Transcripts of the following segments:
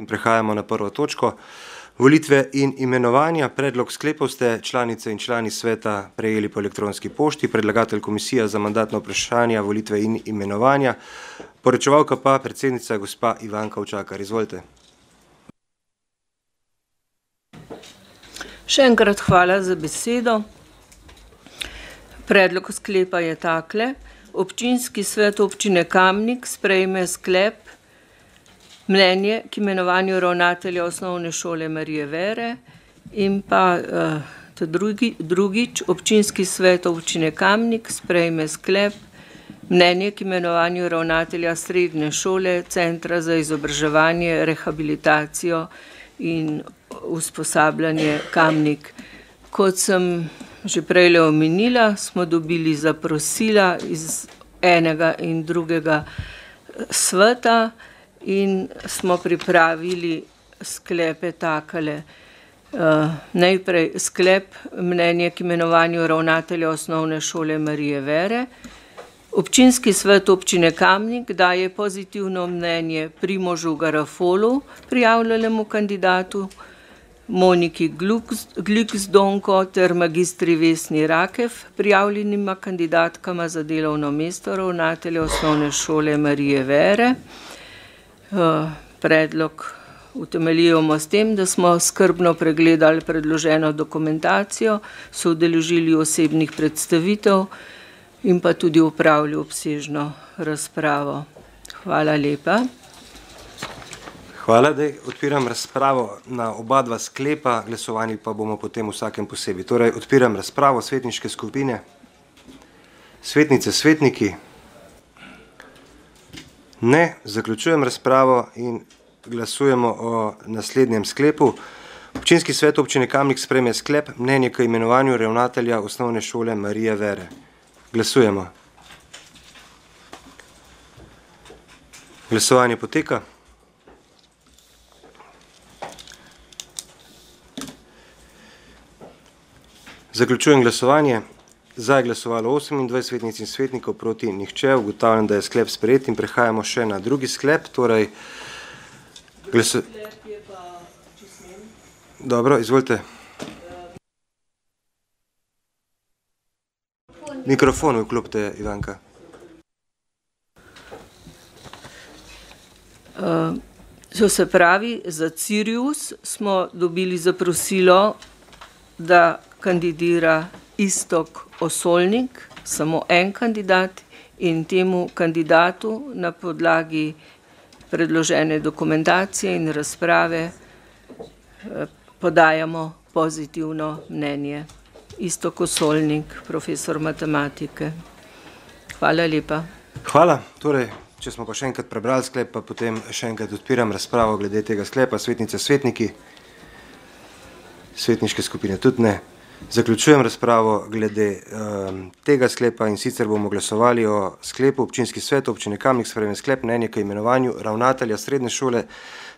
In prehajamo na prvo točko. Volitve in imenovanja. Predlog sklepov ste članice in člani sveta prejeli po elektronski pošti. Predlagatelj komisija za mandatno vprašanje, volitve in imenovanja. Poročevalka pa predsednica gospa Ivanka Učakar. Izvolite. Še enkrat hvala za besedo. Predlog sklepa je takle: Občinski svet Občine Kamnik sprejme sklep, mnenje k imenovanju ravnatelja Osnovne šole Marije Vere in pa drugi, drugič, Občinski svet Občine Kamnik sprejme sklep, mnenje k imenovanju ravnatelja Srednje šole Centra za izobraževanje, rehabilitacijo in usposabljanje Kamnik. Kot sem že prejle omenila, smo dobili zaprosila iz enega in drugega sveta in smo pripravili sklepe takole. najprej sklep, mnenje k imenovanju ravnatelja Osnovne šole Marije Vere. Občinski svet Občine Kamnik daje pozitivno mnenje Primožu Garafolu, prijavljenemu kandidatu, Moniki Glücksdonko ter magistri Vesni Rakef, prijavljenima kandidatkama za delovno mesto ravnatelja Osnovne šole Marije Vere. Predlog utemeljujemo s tem, da smo skrbno pregledali predloženo dokumentacijo, se udeležili osebnih predstavitev in pa tudi opravili obsežno razpravo. Hvala lepa. Hvala. Zdaj odpiram razpravo na obadva sklepa, glasovali pa bomo potem vsakem posebej. Torej odpiram razpravo, svetniške skupine. Svetnice, svetniki? Ne. Zaključujem razpravo in glasujemo o naslednjem sklepu: Občinski svet Občine Kamnik sprejme sklep, mnenje k imenovanju ravnatelja Osnovne šole Marije Vere. Glasujemo. Glasovanje poteka. Zaključujem glasovanje. Za je glasovalo osemindvajset svetnic in svetnikov, proti nihče. Ugotavljam, da je sklep sprejet, in prehajamo še na drugi sklep, torej Dobro, izvolite. Mikrofon vklopite, Ivanka. to se pravi, za Cirius smo dobili zaprosilo, da kandidira Iztok Osolnik, samo en kandidat, in temu kandidatu na podlagi predložene dokumentacije in razprave podajamo pozitivno mnenje. Iztok Osolnik, profesor matematike. Hvala lepa. Hvala. Torej, če smo pa še enkrat prebrali sklep, pa potem še enkrat odpiram razpravo glede tega sklepa. Svetnice, svetniki? Svetniške skupine tudi ne. Zaključujem razpravo glede tega sklepa, in sicer bomo glasovali o sklepu: Občinski svet Občine Kamnik sprejme sklep, mnenje k imenovanju ravnatelja Srednje šole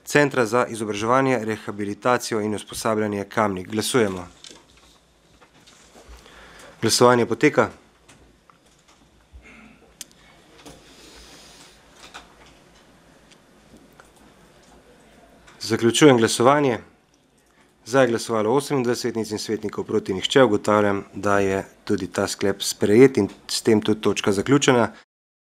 Centra za izobraževanje, rehabilitacijo in usposabljanje Kamnik. Glasujemo. Glasovanje poteka. Zaključujem glasovanje. Za je glasovalo osemindvajset svetnic in svetnikov, proti nihče. Ugotavljam, da je tudi ta sklep sprejet in s tem tudi točka zaključena.